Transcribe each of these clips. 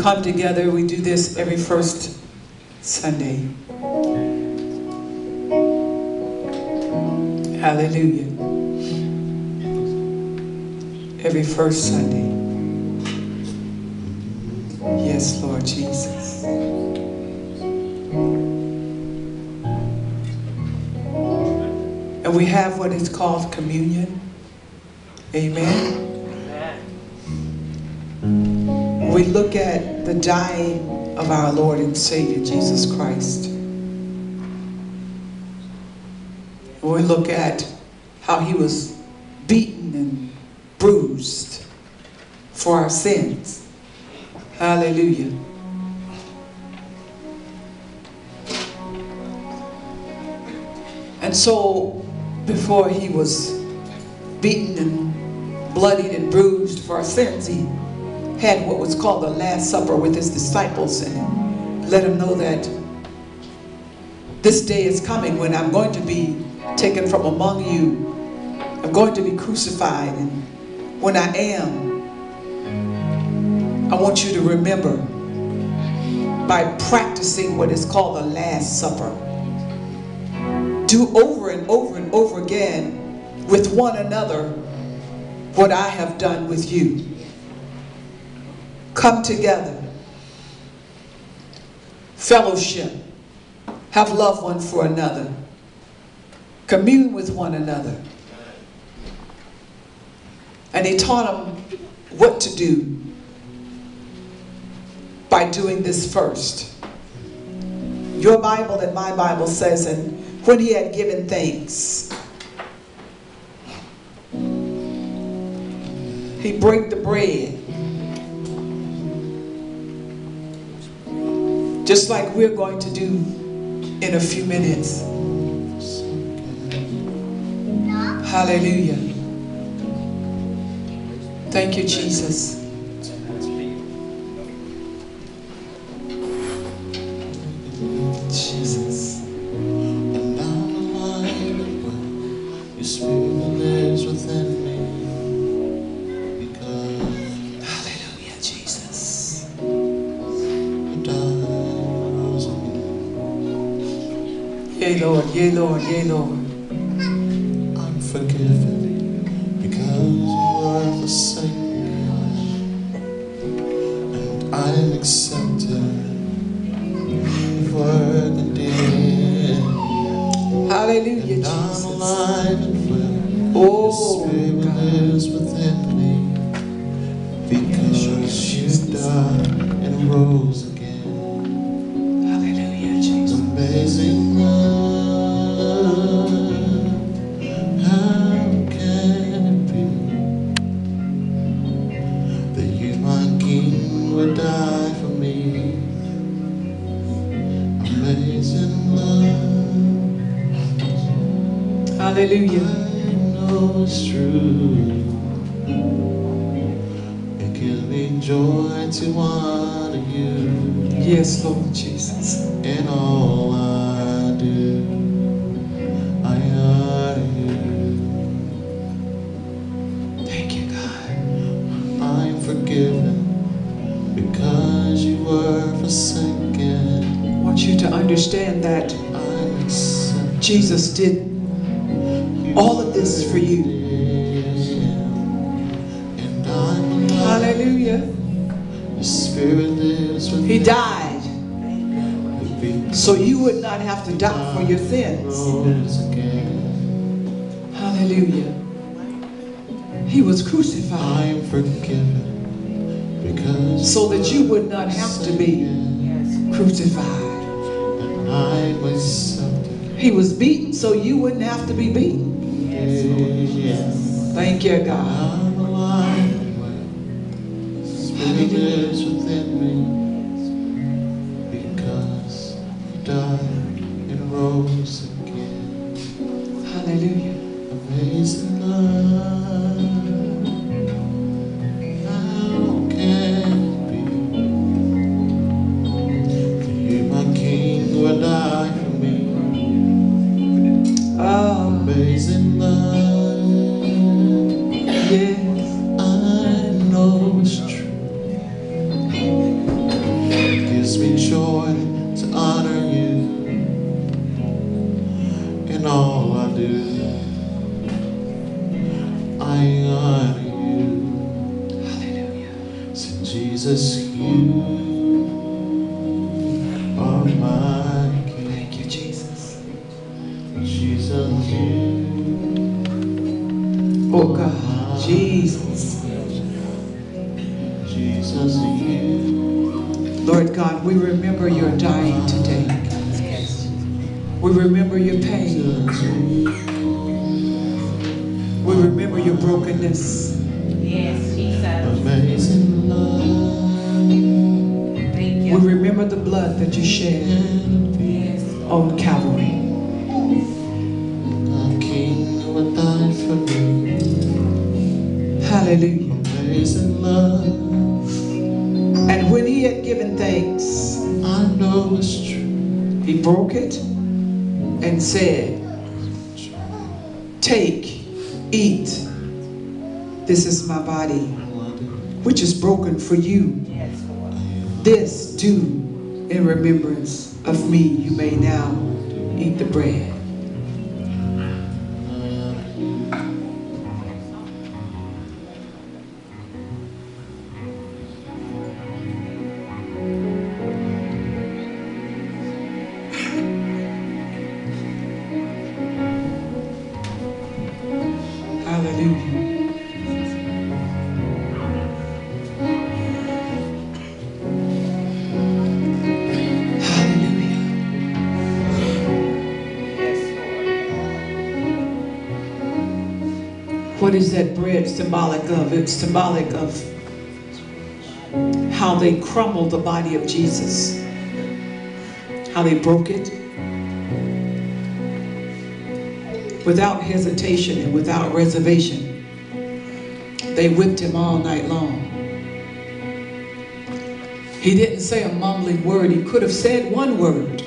come together. We do this every first Sunday. Hallelujah. Every first Sunday. Yes, Lord Jesus. And we have what is called communion. Amen. We look at the dying of our Lord and Savior Jesus Christ. We look at how he was beaten and bruised for our sins. Hallelujah. And so, before he was beaten and bloodied and bruised for our sins, he had what was called the Last Supper with his disciples and let them know that this day is coming when I'm going to be taken from among you. I'm going to be crucified. And when I am, I want you to remember by practicing what is called the Last Supper. Do over and over and over again with one another what I have done with you. Come together, fellowship, have love one for another, commune with one another. And he taught them what to do by doing this first. Your Bible and my Bible says, and when he had given thanks, he broke the bread. Just like we're going to do in a few minutes. Hallelujah. Thank you, Jesus. Yea, Lord. Yea, Lord. Yea, Lord. I'm forgiven because you are forsaken. And I'm accepted for and did. Hallelujah, And I'm Jesus. alive and well. Oh, Your spirit God. lives within me because you died and rose again. Hallelujah, Jesus. Amazing Hallelujah. I know it's true. It gives me joy to honor you Yes, Lord Jesus. in all I do. I honor you. Thank you, God. I'm forgiven because you were forsaken. I want you to understand that. Jesus did this for you. And I'm alive. Hallelujah. Your spirit lives He died so you would not have to die for your sins. Hallelujah. He was crucified I'm forgiven because so that you would not have to be crucified. He was beaten so you wouldn't have to be beaten. Yes. Thank you, God. I honor you. Hallelujah. Jesus, you are my King. Thank you, Jesus. Jesus, you. Oh God, Jesus. Jesus, you. Lord God, we remember your dying today. We remember your pain. We remember your brokenness. Yes, Jesus. Amazing love. Thank you. We remember the blood that you shed Yes. on Calvary. A king who would die for me. Hallelujah. Amazing love. And when he had given thanks, I know it's true. he broke it and said, Take, eat. This is my body, which is broken for you. This do in remembrance of me. You may now eat the bread. What is that bread symbolic of? It's symbolic of how they crumbled the body of Jesus, how they broke it without hesitation and without reservation. They whipped him all night long. He didn't say a mumbling word. He could have said one word,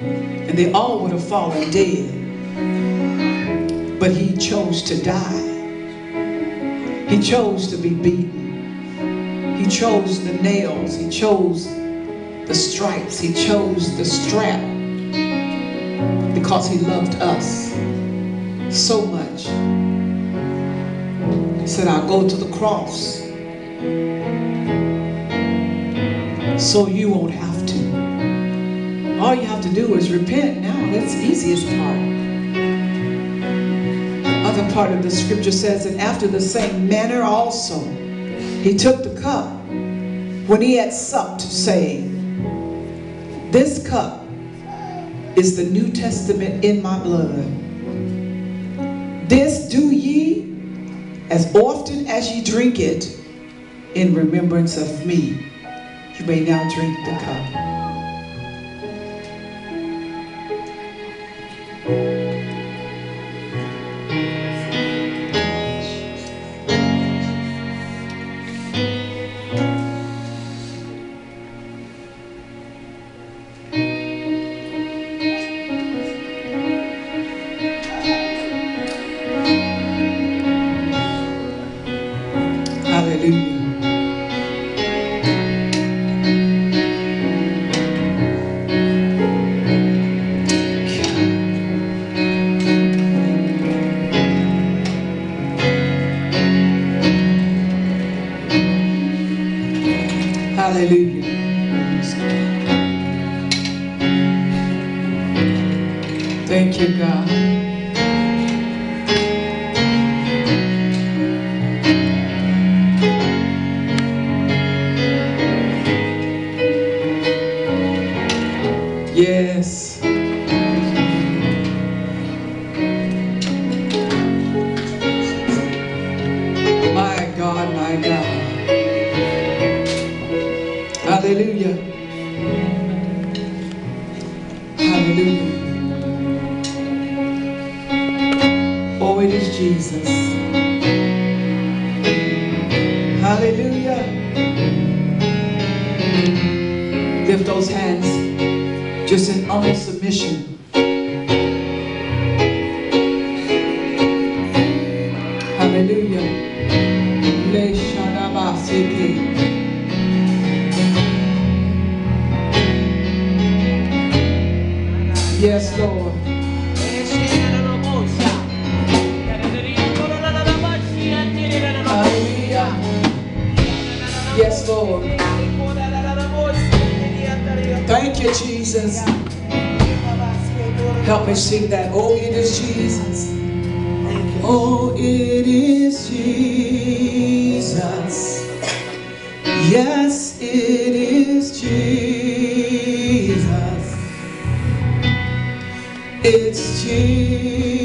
and they all would have fallen dead but he chose to die. He chose to be beaten. He chose the nails. He chose the stripes. He chose the strap because he loved us so much. He said, I'll go to the cross so you won't have to. All you have to do is repent now. That's the easiest part other part of the scripture says, that after the same manner also, he took the cup when he had supped, saying, This cup is the New Testament in my blood. This do ye as often as ye drink it in remembrance of me. You may now drink the cup. Yes. My God, my God. Hallelujah. Hallelujah. Oh, it is Jesus. Hallelujah. Lift those hands just in utter submission. Hallelujah. Yes, Lord. Jesus. Help me sing that. Oh, it is Jesus. Oh, it is Jesus. Yes, it is Jesus. It's Jesus